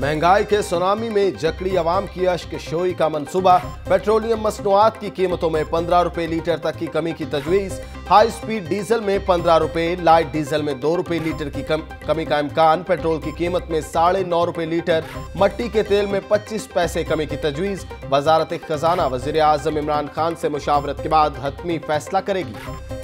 مہنگائی کے سونامی میں جکڑی عوام کی اشک شوئی کا منصوبہ، پیٹرولیم مصنوعات کی قیمتوں میں پندرہ روپے لیٹر تک کی کمی کی تجویز، ہائی سپیڈ ڈیزل میں پندرہ روپے، لائٹ ڈیزل میں دو روپے لیٹر کی کمی کا امکان، پیٹرول کی قیمت میں ساڑھے نو روپے لیٹر، مٹی کے تیل میں پچیس پیسے کمی کی تجویز۔ وزارت خزانہ وزیراعظم عمران خان سے مشاورت کے بعد حتمی فیصلہ کرے گی۔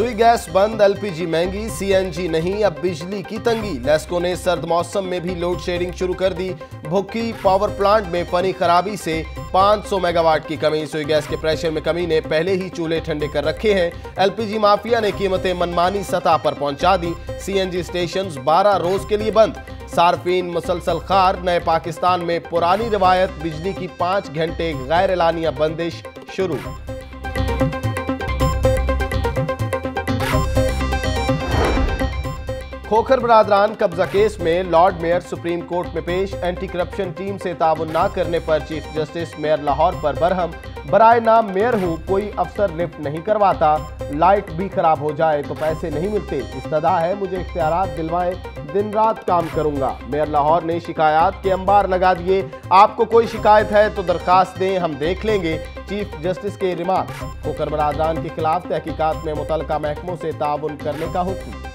سوئی گیس بند، ایل پی جی مہنگی، سی این جی نہیں، اب بجلی کی تنگی۔ لیسکو نے سرد موسم میں بھی لوڈ شیڈنگ شروع کر دی۔ بھکی پاور پلانٹ میں فنی خرابی سے پانچ سو میگا واٹ کی کمی۔ سوئی گیس کے پریشر میں کمی نے پہلے ہی چولہے ٹھنڈے کر رکھے ہیں۔ ایل پی جی مافیا نے قیمتیں منمانی سطح پر پہنچا دی سی این جی سٹیشنز بارہ روز کے لیے بند۔ صارفین مسلسل خار۔ نئے پاکستان میں پرانی روایت، بجلی کی پانچ گھنٹے غیر اعلانیہ بندش شروع۔ کھوکھر برادران قبضہ کیس میں لارڈ میئر سپریم کورٹ میں پیش اینٹی کرپشن ٹیم سے تعاون نہ کرنے پر چیف جسٹس میئر لاہور پر برہم۔ برائے نام میئر ہوں، کوئی افسر لفٹ نہیں کرواتا۔ لائٹ بھی خراب ہو جائے تو پیسے نہیں ملتے۔ استدا ہے، مجھے اختیارات دلوائیں، دن رات کام کروں گا۔ میئر لاہور نے شکایات کے انبار لگا دیے۔ آپ کو کوئی شکایت ہے تو درخواست دیں، ہم دیکھ لیں گے۔ چیف جسٹس کے ریمارک کوکر برادران کے خلاف تحقیقات میں متعلقہ محکموں سے تعاون کرنے کا حکم۔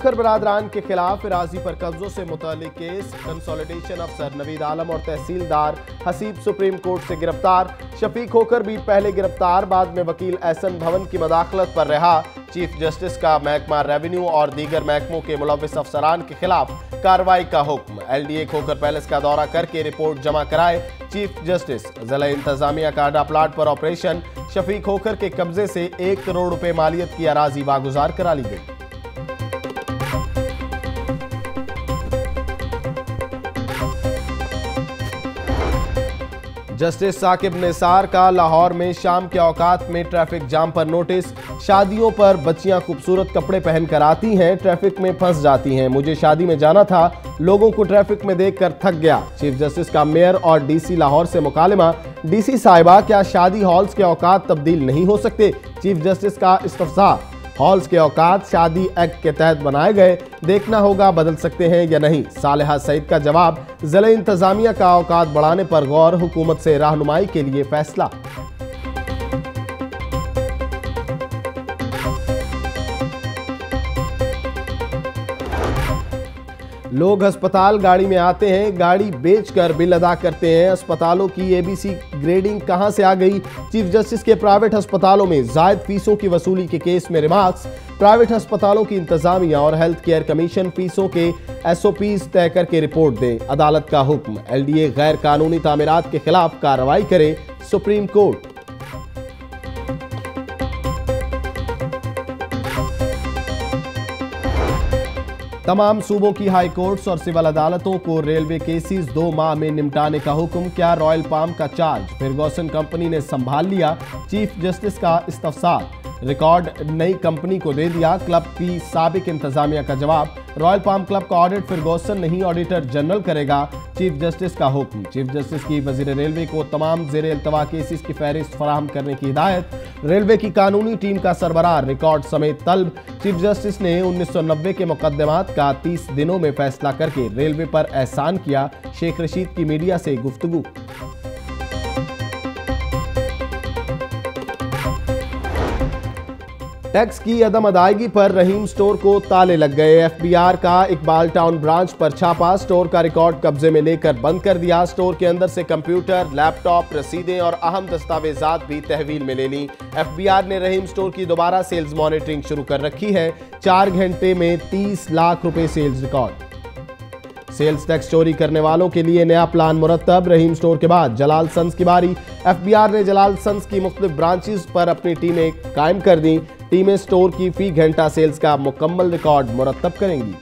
کھوکھر برادران کے خلاف اراضی پر قبضوں سے متعلق کیس کنسولیڈیشن افسر نوید عالم اور تحصیلدار حسیب سپریم کورٹ سے گرفتار۔ شفیق کھوکھر بھی پہلے گرفتار، بعد میں وکیل ایسن بھون کی مداخلت پر رہا۔ چیف جسٹس کا محکمہ ریونیو اور دیگر محکموں کے ملوث افسران کے خلاف کاروائی کا حکم۔ L D A Khokhar palace کا دورہ کر کے رپورٹ جمع کرائے۔ چیف جسٹس ضلع انتظامیہ کاڈا پلاٹ پر آپریشن شفیق کھوکر کے قبضے سے ایک کروڑ روپے مالیت کی اراضی واگزار کرا لی گئی۔ جسٹس ثاقب نثار کا لاہور میں شام کے اوقات میں ٹریفک جام پر نوٹس۔ شادیوں پر بچیاں خوبصورت کپڑے پہن کر آتی ہیں، ٹریفک میں پھنس جاتی ہیں۔ مجھے شادی میں جانا تھا، لوگوں کو ٹریفک میں دیکھ کر تھک گیا۔ چیف جسٹس کا میئر اور ڈی سی لاہور سے مکالمہ۔ ڈی سی صاحبہ، کیا شادی ہالز کے اوقات تبدیل نہیں ہو سکتے؟ چیف جسٹس کا استفسار۔ ہالز کے اوقات شادی ایکٹ کے تحت بنائے گئے، دیکھنا ہوگا بدل سکتے ہیں یا نہیں۔ صالحہ سعید کا جواب، ضلع انتظامیہ کا اوقات بڑھانے پر غور حکومت سے رہنمائی کے لیے فیصلہ۔ لوگ ہسپتال گاڑی میں آتے ہیں، گاڑی بیچ کر بل ادا کرتے ہیں۔ ہسپتالوں کی اے بی سی گریڈنگ کہاں سے آ گئی؟ چیف جسٹس کے پرائیویٹ ہسپتالوں میں زائد فیسوں کی وصولی کے کیس میں ریمارکس پرائیویٹ ہسپتالوں کی انتظامیہ اور ہیلتھ کیئر کمیشن فیسوں کے ایس او پیز طے کر کے رپورٹ دیں۔ عدالت کا حکم۔ ایل ڈی اے غیر قانونی تعمیرات کے خلاف کارروائی کرے۔ Supreme court. تمام صوبوں کی ہائی کورٹس اور سول عدالتوں کو ریلوے کیسز دو ماہ میں نمٹانے کا حکم، کیا رائل پام کا چارج؟ فرگوسن کمپنی نے سنبھال لیا، چیف جسٹس کا استفسار۔ ریکارڈ نئی کمپنی کو دے دیا، کلب کی سابق انتظامیہ کا جواب۔ رائل پام کلب کا آڈٹ فرگوسن نہیں آڈیٹر جنرل کرے گا۔ چیف جسٹس کا حکم۔ چیف جسٹس کی وزیر ریلوے کو تمام زیر التوا کیسز کی فہرست فراہم کرنے کی ہدایت۔ ریلوے کی قانونی ٹیم کا سربراہ ریکارڈ سمیت طلب۔ چیف جسٹس نے انیس سو نوے کے مقدمات کا تیس دنوں میں فیصلہ کر کے ریلوے پر احسان کیا۔ شیخ رشید کی میڈیا سے گفتگو۔ ٹیکس کی عدم ادائیگی پر رحیم سٹور کو تالے لگ گئے۔ ایف بی آر کا اقبال ٹاؤن برانچ پر چھاپا۔ سٹور کا ریکارڈ قبضے میں لے کر بند کر دیا۔ سٹور کے اندر سے کمپیوٹر، لیپ ٹاپ، رسیدیں اور اہم دستاویزات بھی تحویل میں لے لی ایف بی آر نے رحیم سٹور کی دوبارہ سیلز مانیٹرنگ شروع کر رکھی ہے۔ چار گھنٹے میں تیس لاکھ روپے سیلز ریکارڈ۔ سیلز ٹیکس چوری کرنے والوں کے لیے نیا پلان مرتب۔ رحیم سٹور کے بعد جلال سنس کی باری۔ ایف بی آر نے جلال سنس کی مختلف برانچز پر اپنی ٹیمیں قائم کر دیں۔ ٹیمیں سٹور کی فی گھنٹہ سیلز کا مکمل ریکارڈ مرتب کریں گی۔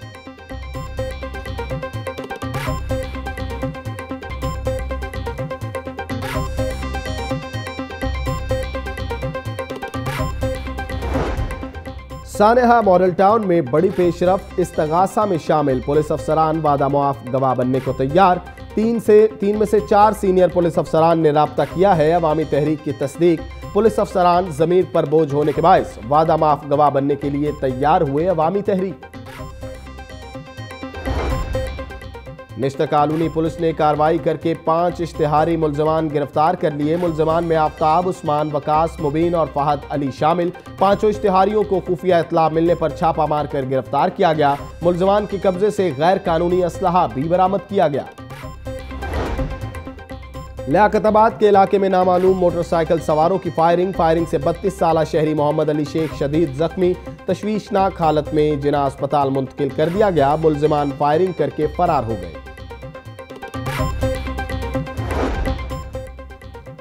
سانحہ ماڈل ٹاؤن میں بڑی پیش رفت، استغاثہ میں شامل۔ پولیس افسران وعدہ معاف، گواہ بننے کو تیار۔ تین میں سے چار سینئر پولیس افسران نے رابطہ کیا ہے۔ عوامی تحریک کی تصدیق پولیس افسران ضمیر پر بوجھ ہونے کے باعث وعدہ معاف گواہ بننے کے لیے تیار ہوئے عوامی تحریک۔ نشتہ کالونی پولیس نے کاروائی کر کے پانچ اشتہاری ملزمان گرفتار کر لیے۔ ملزمان میں آفتاب، عثمان وکاس مبین اور فہد علی شامل۔ پانچوں اشتہاریوں کو خفیہ اطلاع ملنے پر چھاپا مار کر گرفتار کیا گیا۔ ملزمان کے قبضے سے غیر قانونی اسلحہ بھی برامت کیا گیا۔ لیاقت آباد کے علاقے میں نامعلوم موٹر سائیکل سواروں کی فائرنگ فائرنگ سے بتیس سالہ شہری محمد علی شیخ شدید زخمی، تشویشناک حالت میں جنا اسپتال منتقل کر دیا گیا، ملزمان فائرنگ کر کے فرار ہو گئے۔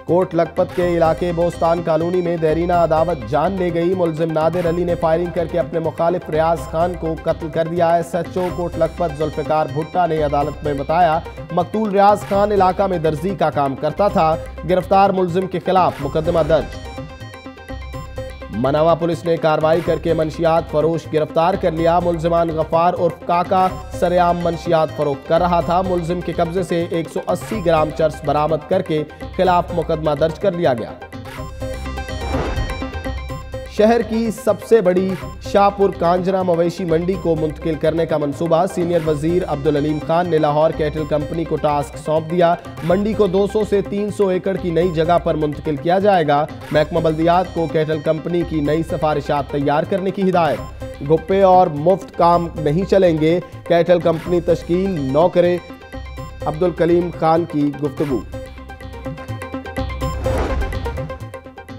کوٹ لکپت کے علاقے بوستان کالونی میں دیرینہ عداوت جان لے گئی۔ ملزم نادر علی نے فائرنگ کر کے اپنے مخالف ریاض خان کو قتل کر دیا۔ ہے سچو کوٹ لکپت ذوالفقار بھٹا نے عدالت میں بتایا، مقتول ریاض خان علاقہ میں درزی کا کام کرتا تھا، گرفتار ملزم کے خلاف مقدمہ درج۔ مناوا پولیس نے کاروائی کر کے منشیات فروش گرفتار کر لیا۔ ملزمان غفار اور کاکا سریام منشیات فروخت کر رہا تھا۔ ملزم کے قبضے سے ایک سو اسی گرام چرس برامت کر کے خلاف مقدمہ درج کر لیا گیا۔ شہر کی سب سے بڑی شاہپور کانجرا مویشی منڈی کو منتقل کرنے کا منصوبہ سینئر وزیر عبدالعلیم خان نے لاہور کیٹل کمپنی کو ٹاسک سونپ دیا۔ منڈی کو دو سو سے تین سو ایکڑ کی نئی جگہ پر منتقل کیا جائے گا۔ محکمہ بلدیات کو کیٹل کمپنی کی نئی سفارشات تیار کرنے کی ہدایت۔ گپے اور مفت کام نہیں چلیں گے۔ کیٹل کمپنی تشکیل نو کرے۔ عبدالکلیم خان کی گفتگو۔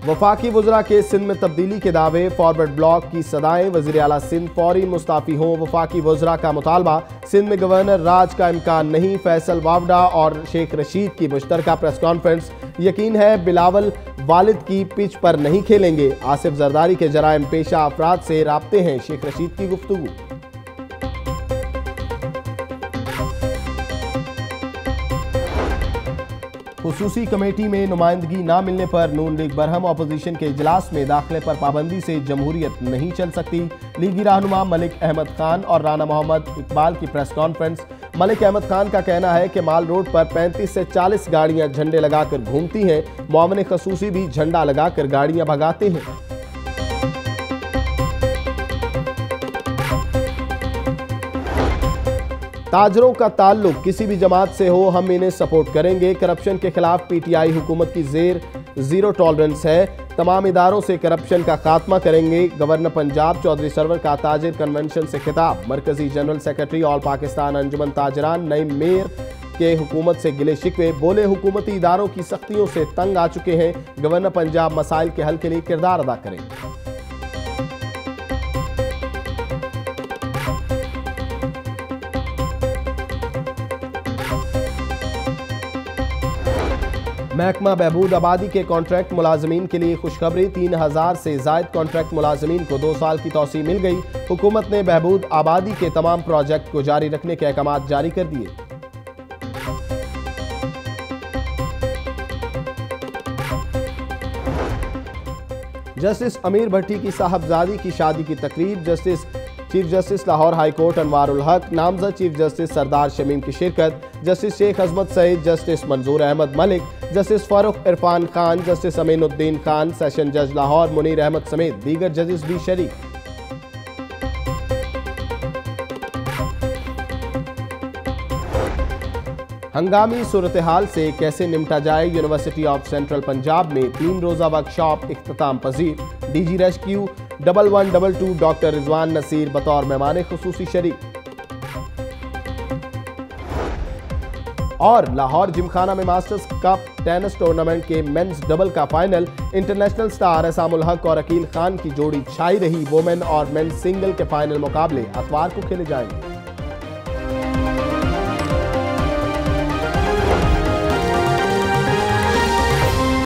وفاقی وزراء کے سندھ میں تبدیلی کے دعوے، فارورڈ بلاک کی صدائیں وزیر اعلیٰ سندھ فوری مستعفی ہوں، وفاقی وزراء کا مطالبہ، سندھ میں گورنر راج کا امکان نہیں، فیصل واوڈا اور شیخ رشید کی مشترکہ پریس کانفرنس۔ یقین ہے بلاول والد کی پچ پر نہیں کھیلیں گے۔ آصف زرداری کے جرائم پیشہ افراد سے رابطے ہیں، شیخ رشید کی گفتگو۔ خصوصی کمیٹی میں نمائندگی نہ ملنے پر نون لیگ برہم اپوزیشن کے اجلاس میں داخلے پر پابندی سے جمہوریت نہیں چل سکتی۔ لیگی رہنما ملک احمد خان اور رانا محمد اقبال کی پریس کانفرنس۔ ملک احمد خان کا کہنا ہے کہ مال روڈ پر پینتیس سے چالیس گاڑیاں جھنڈے لگا کر گھومتی ہیں۔ معاون خصوصی بھی جھنڈا لگا کر گاڑیاں بھگاتے ہیں۔ تاجروں کا تعلق کسی بھی جماعت سے ہو، ہم انہیں سپورٹ کریں گے۔ کرپشن کے خلاف پی ٹی آئی حکومت کی زیر زیرو ٹالرنس ہے۔ تمام اداروں سے کرپشن کا خاتمہ کریں گے۔ گورنر پنجاب چودری سرور کا تاجر کنونشن سے خطاب۔ مرکزی جنرل سیکرٹری آل پاکستان انجمن تاجران نئی میر کے حکومت سے گلے شکوے۔ بولے حکومتی اداروں کی سختیوں سے تنگ آ چکے ہیں۔ گورنر پنجاب مسائل کے حل کے لیے کردار ادا کریں۔ محکمہ بہبود آبادی کے کانٹریکٹ ملازمین کے لیے خوشخبری تین ہزار سے زائد کانٹریکٹ ملازمین کو دو سال کی توسیع مل گئی۔ حکومت نے بہبود آبادی کے تمام پروجیکٹ کو جاری رکھنے کے احکامات جاری کر دیے۔ جسٹس امیر بھٹی کی صاحبزادی کی شادی کی تقریب justice chief justice Lahore high court Anwar ul Haq, نامزد چیف جسٹس سردار شمیم کی شرکت، justice Sheikh Azmat Saeed, justice Manzoor Ahmad Malik, justice Farooq Irfan Khan, justice Aminuddin Khan, session جج لاہور منیر احمد سمیت دیگر ججز بھی شریک۔ ہنگامی صورتحال سے کیسے نمٹا جائے یونیورسٹی آف سینٹرل پنجاب میں تین روزہ ورکشاپ اختتام پذیر۔ D G rescue double one double two doctor Rizwan Naseer بطور مہمان خصوصی شریک اور لاہور جمخانہ میں ماسٹرز کپ ٹینس ٹورنامنٹ کے مینز ڈبل کا final international star Aisam ul Haq اور عقیل خان کی جوڑی چھائی رہی وومن اور مینز سنگل کے فائنل مقابلے اتوار کو کھیلے جائیں گے